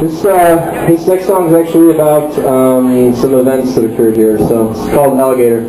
This, uh, this next song is actually about um, some events that occurred here, so it's called Alligator.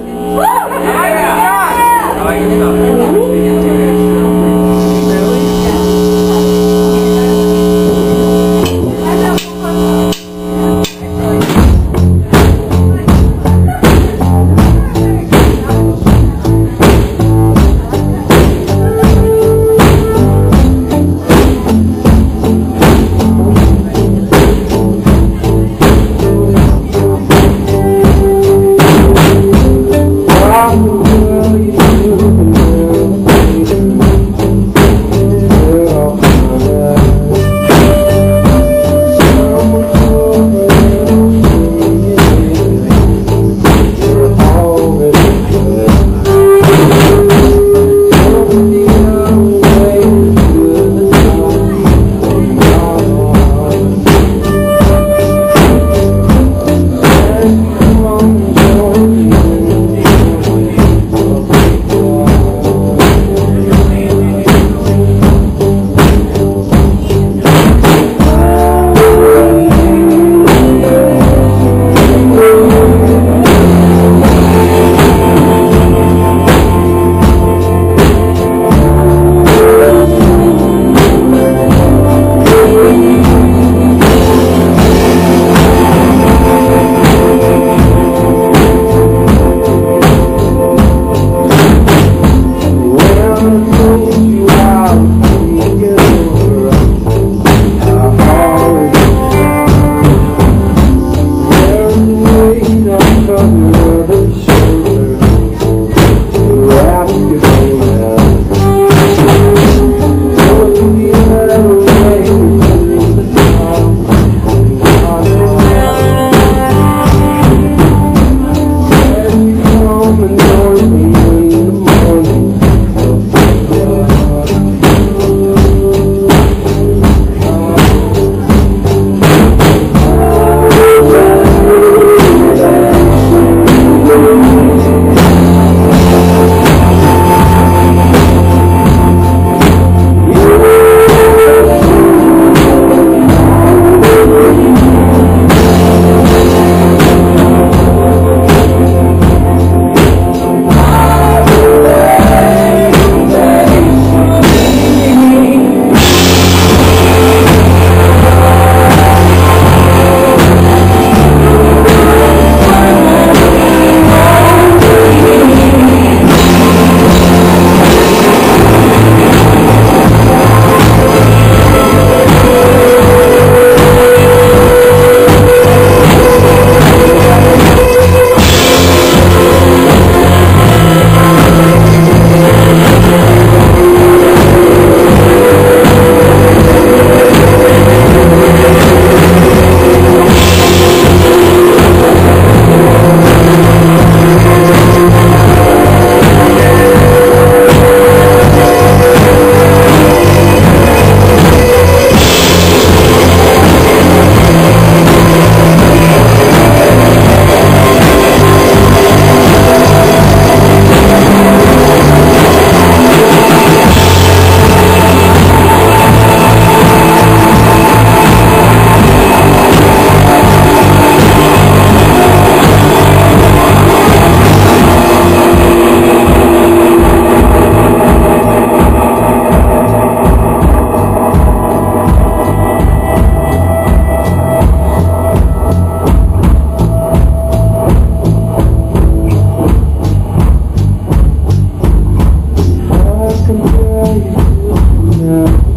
compare you now.